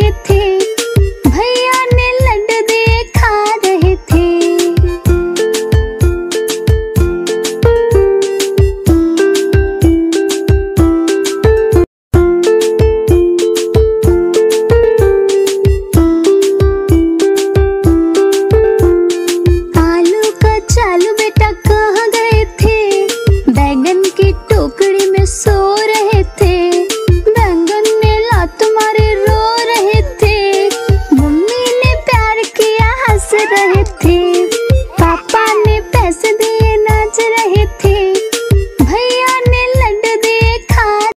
है